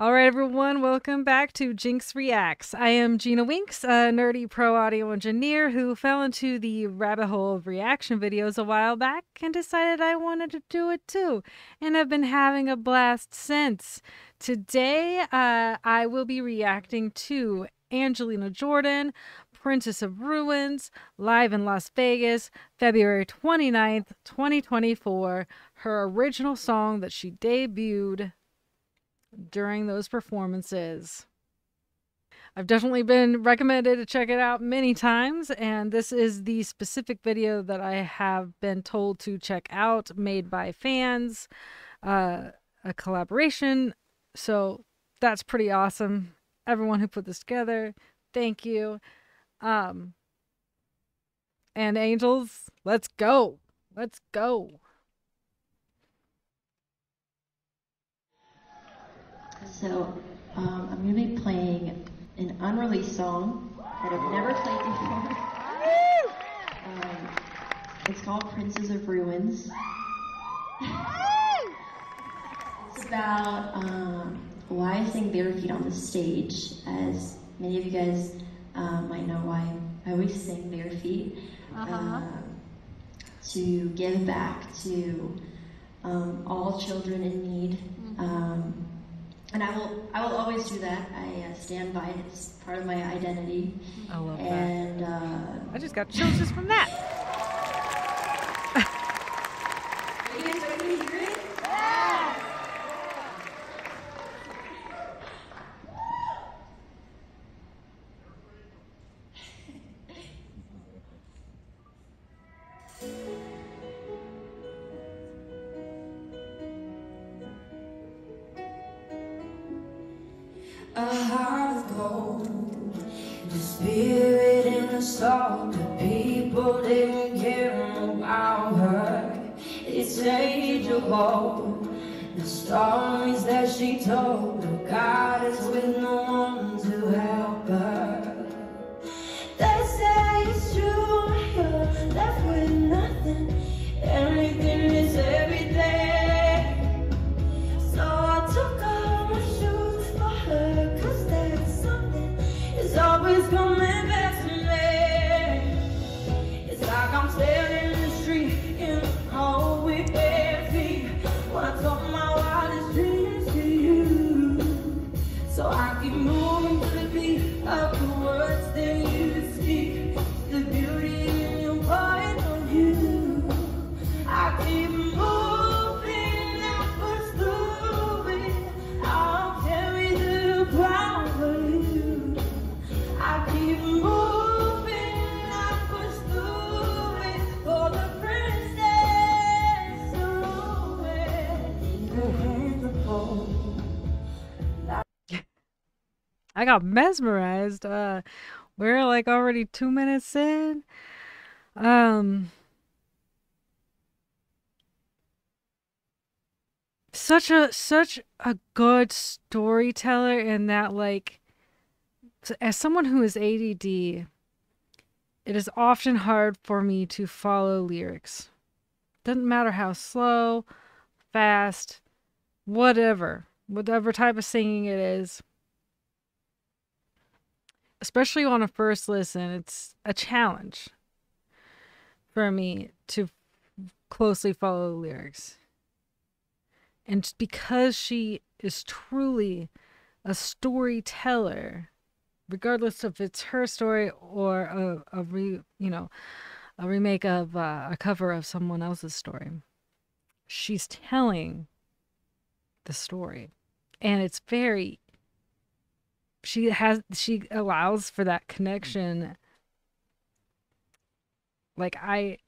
All right, everyone, welcome back to GINX Reacts. I am Gina Winks, a nerdy pro audio engineer who fell into the rabbit hole of reaction videos a while back and decided I wanted to do it too, and have been having a blast since. Today, uh, I will be reacting to Angelina Jordan, Princess of Ruins, live in Las Vegas, February 29th, 2024, her original song that she debuted during those performances. I've definitely been recommended to check it out many times, and this is the specific video that I have been told to check out, made by fans, uh, a collaboration. So that's pretty awesome. Everyone who put this together, thank you. Um, and angels, let's go. Let's go. So um, I'm going to be playing an unreleased song that I've never played before. Um, it's called Princess of Ruins. it's about um, why I sing bare feet on the stage. As many of you guys uh, might know why I always sing bare feet. Uh-huh. Uh, to give back to um, all children in need. Mm-hmm. And I will I will always do that. I uh, stand by it. It's part of my identity. I love and, that. And uh, I just got chills just from that. Spirit in the soul, the people didn't care about her. It's ageable. The stories that she told, the goddess with no one to help got mesmerized. Uh, we're like already two minutes in. Um, such a such a good storyteller in that like as someone who is ADD it is often hard for me to follow lyrics doesn't matter how slow fast whatever whatever type of singing it is especially on a first listen, it's a challenge for me to closely follow the lyrics. And because she is truly a storyteller, regardless if it's her story or a, a re, you know, a remake of uh, a cover of someone else's story, she's telling the story. And it's very she has she allows for that connection. Like i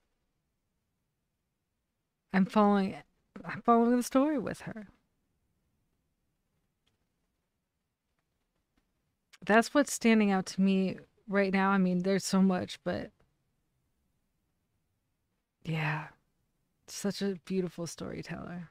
i'm following i'm following the story with her. That's what's standing out to me right now. I mean there's so much but yeah such a beautiful storyteller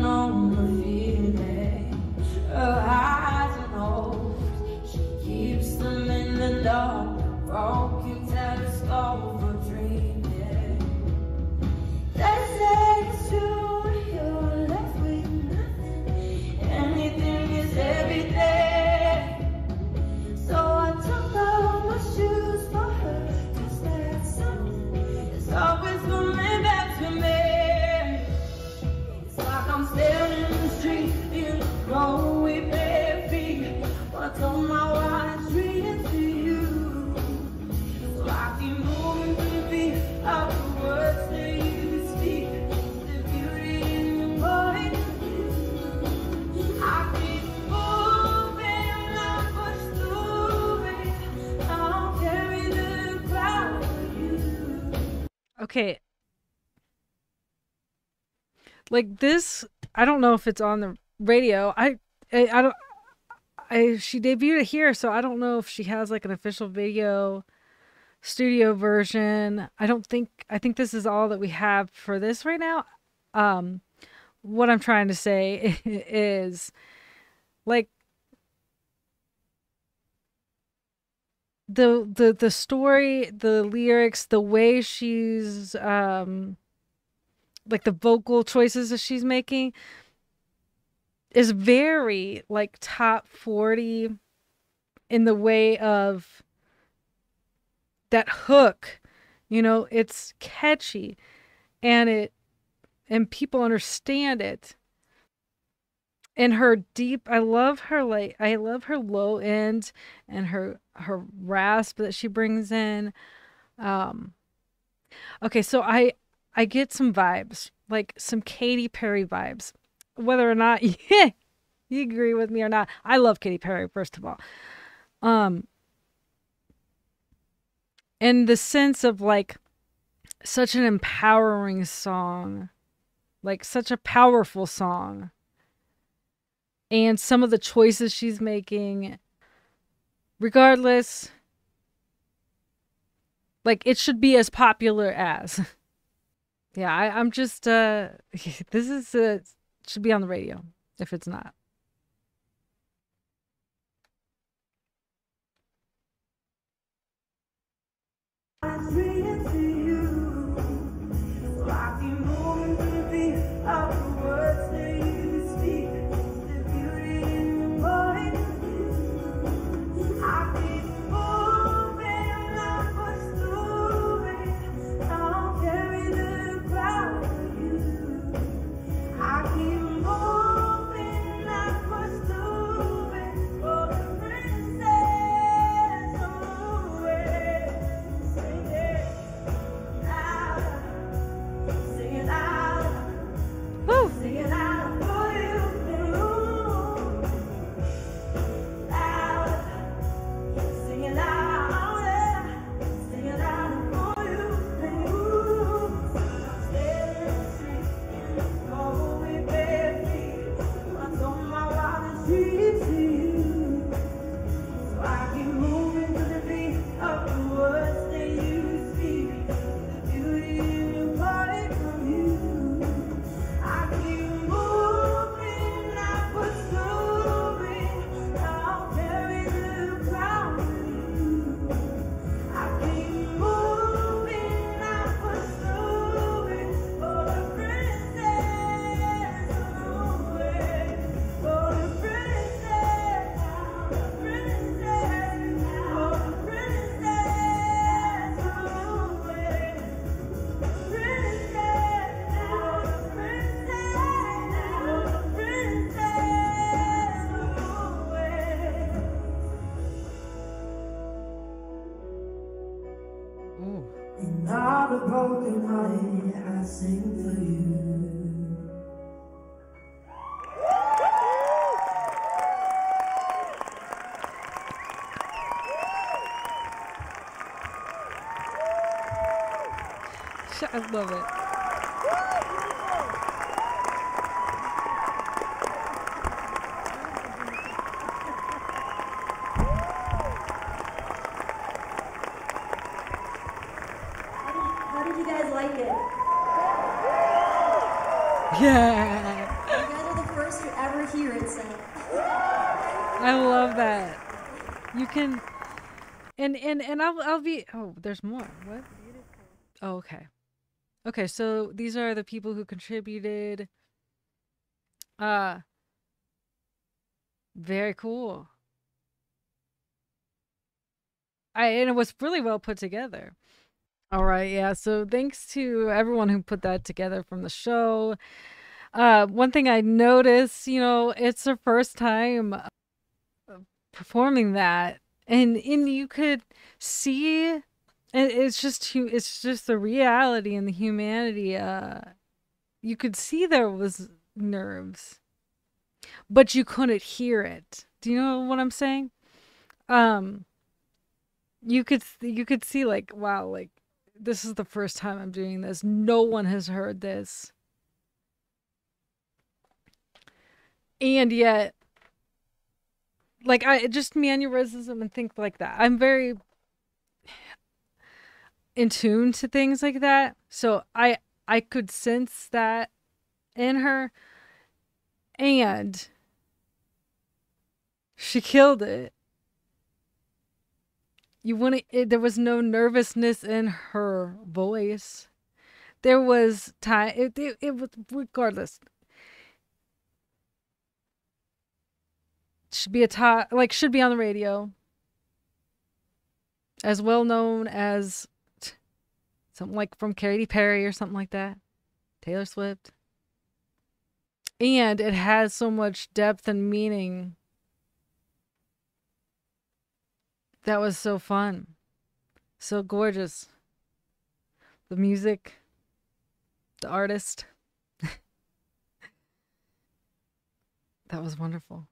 Okay. Like this, I don't know if it's on the radio. I, I, I don't. I she debuted it here, so I don't know if she has like an official video studio version. I don't think I think this is all that we have for this right now. Um what I'm trying to say is like the the the story, the lyrics, the way she's um like the vocal choices that she's making is very like top 40 in the way of that hook you know it's catchy and it and people understand it and her deep i love her like i love her low end and her her rasp that she brings in. Um okay so i i get some vibes like some Katy Perry vibes. Whether or not you agree with me or not i love Katy Perry first of all. Um and the sense of like such an empowering song like such a powerful song and some of the choices she's making. Regardless like it should be as popular as. Yeah I, i'm just uh this is uh should be on the radio if it's not And all the broken hearted, I sing for you. I love it. Yeah. You guys are the first to ever hear it, so. I love that. You can, and and and I'll I'll be. Oh, there's more. What? Oh, okay. Okay, so these are the people who contributed. Uh. Very cool. I and it was really well put together. All right, yeah. So thanks to everyone who put that together from the show. Uh, one thing I noticed, you know, it's the first time uh, performing that, and and you could see, it's just it's just the reality and the humanity. Uh, you could see there was nerves, but you couldn't hear it. Do you know what I'm saying? Um, you could you could see like wow, like this is the first time I'm doing this. No one has heard this. And yet like I just mannerism and think like that. I'm very in tune to things like that. So I I could sense that in her and she killed it you wouldn't it, there was no nervousness in her voice. There was time it, it, it was regardless. Should be a top like should be on the radio. As well known as something like from Katy Perry or something like that. Taylor Swift. And it has so much depth and meaning That was so fun. So gorgeous. The music, the artist. that was wonderful.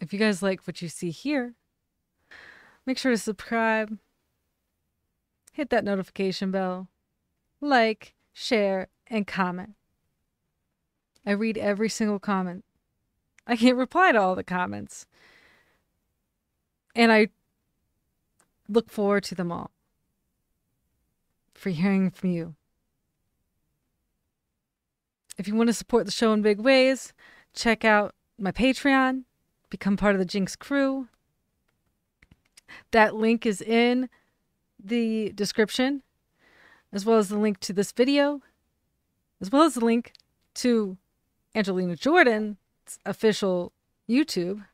If you guys like what you see here, make sure to subscribe, hit that notification bell, like, share, and comment. I read every single comment. I can't reply to all the comments. And I look forward to them all. For hearing from you. If you want to support the show in big ways, check out my Patreon, become part of the GINX crew. That link is in the description, as well as the link to this video, as well as the link to Angelina Jordan official YouTube.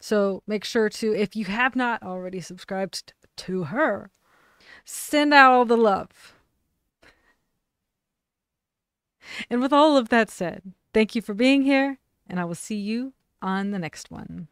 So make sure to, if you have not already subscribed to her, send out all the love. And with all of that said, thank you for being here, and I will see you on the next one.